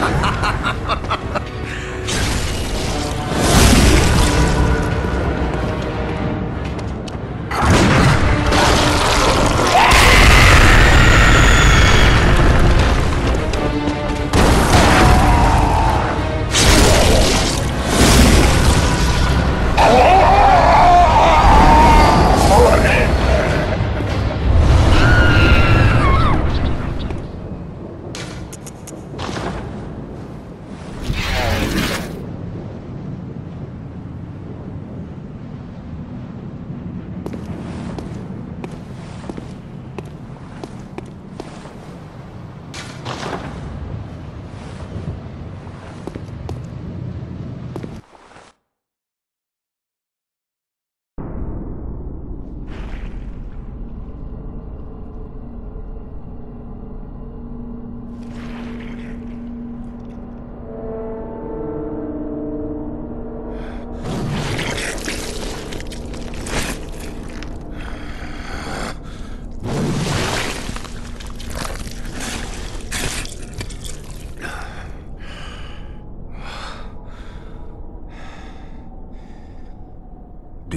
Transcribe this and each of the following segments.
ha ha ha ha ha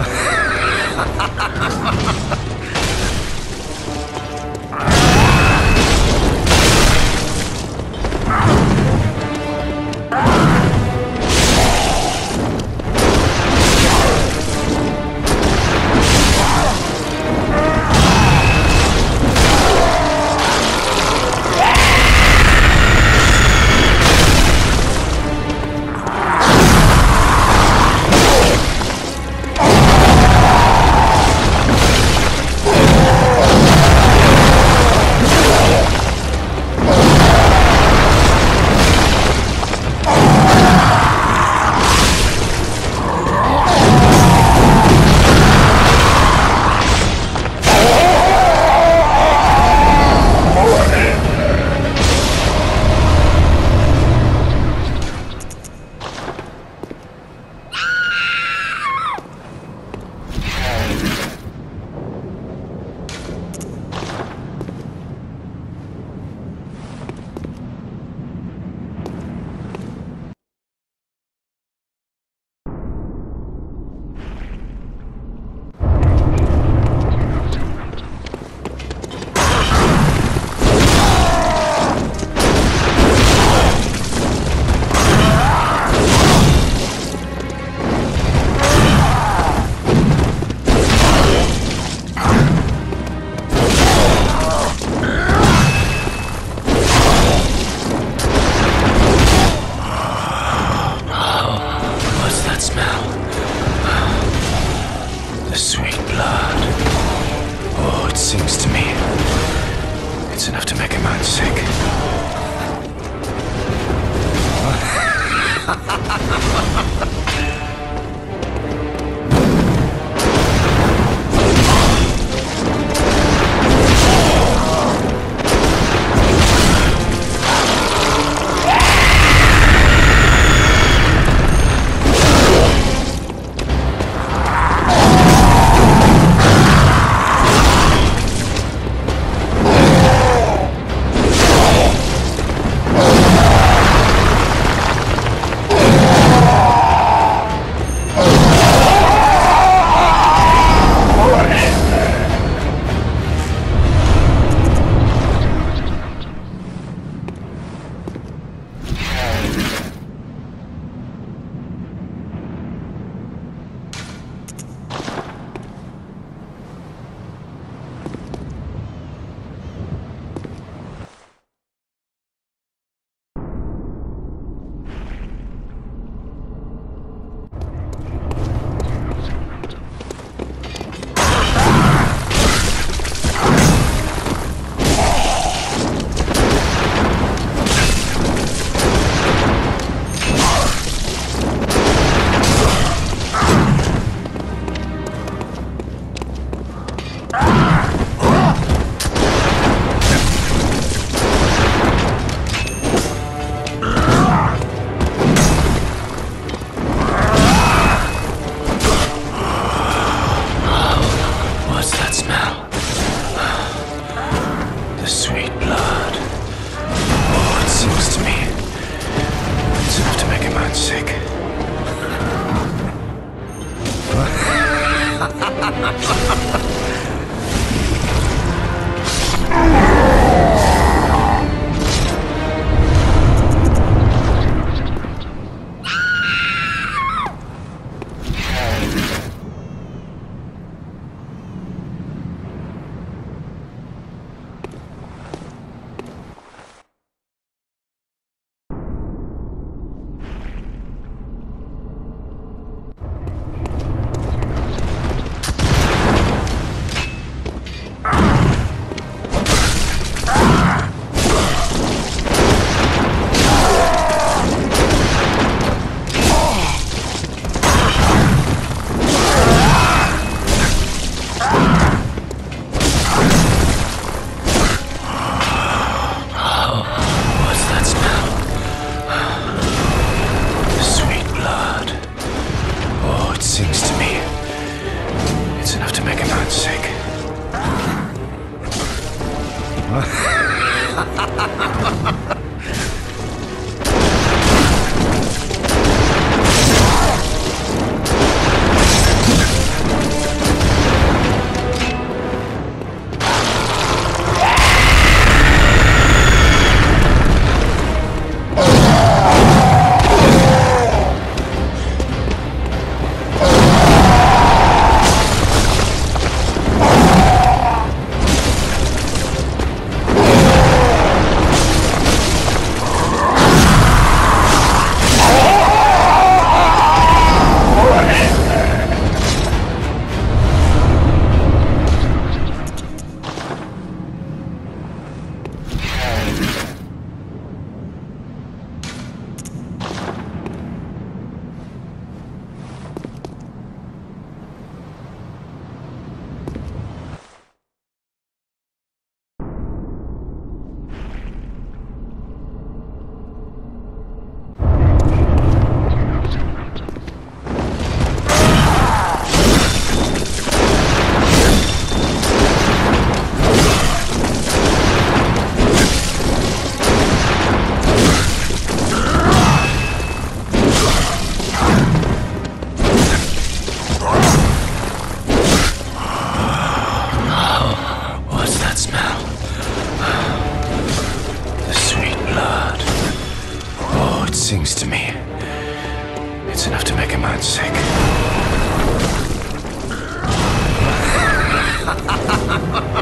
Ha ha! Oh, ha ha ha